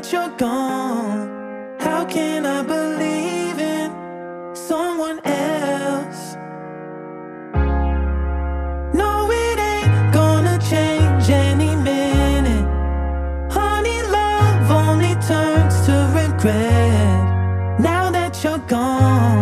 that you're gone, how can I believe in someone else? No, it ain't gonna change any minute. Honey, love only turns to regret now that you're gone.